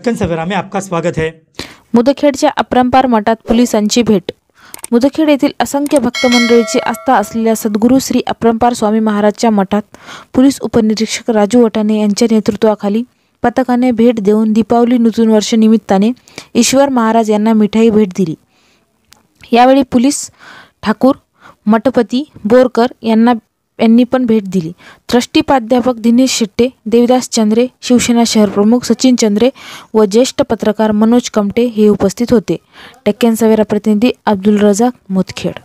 दक्कन सवेरा में आपका स्वागत है। मुदखेडच्या अपरंपार मठात पोलिसांची भेट. मुदखेड येथील असंख्य भक्त मंडळीची आस्था असलेल्या सद्गुरू श्री अपरंपार स्वामी महाराजच्या मठात पोलीस उपनिरीक्षक राजू वटाणे यांच्या नेतृत्वाखाली पथकाने भेट देऊन दीपावली नूतन वर्ष निमित्ताने ईश्वर महाराज यांना मिठाई भेट दिली. यावेळी पोलीस ठाकूर मठपती बोरकर यांना यांनी पण भेट दिली. ट्रस्टी प्राध्यापक दिनेश शेट्टे देवदास चंद्रे शिवसेना शहरप्रमुख सचिन चंद्रे व ज्येष्ठ पत्रकार मनोज कमटे हे उपस्थित होते. टक्क्यान सवेरा प्रतिनिधी अब्दुल रजाक मुदखेड.